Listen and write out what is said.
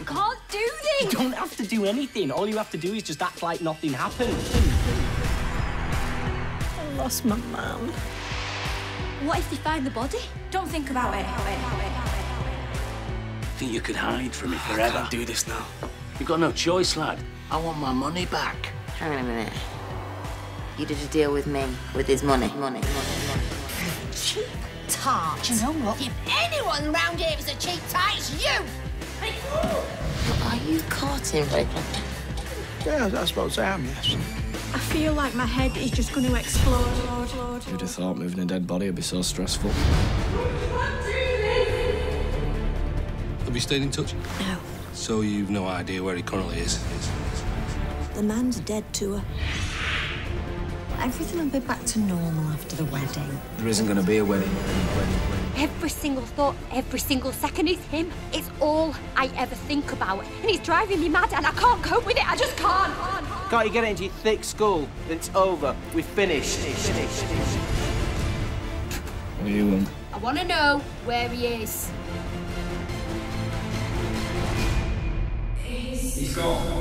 I can't do You don't have to do anything. All you have to do is just act like nothing happened. I lost my mum. What if they find the body? Don't think about it. I think you could hide from me I forever? can't do this now. You've got no choice, lad. I want my money back. Hang on a minute. You did a deal with me with his money. Money, money, money. Cheap tart. Do you know what? If anyone round here is a cheap you courting Rick? Yeah, I suppose I am, yes. I feel like my head is just going to explode. Who'd have thought moving a dead body would be so stressful? Have you stayed in touch? No, So you've no idea where he currently is? the man's dead to her everything will be back to normal after the wedding. There isn't going to be a wedding. Every single thought, every single second is him. It's all I ever think about. And he's driving me mad, and I can't cope with it. I just can't. Can't you get it into your thick skull? It's over. We've finished. finished. What do you want? I want to know where he is. He's gone.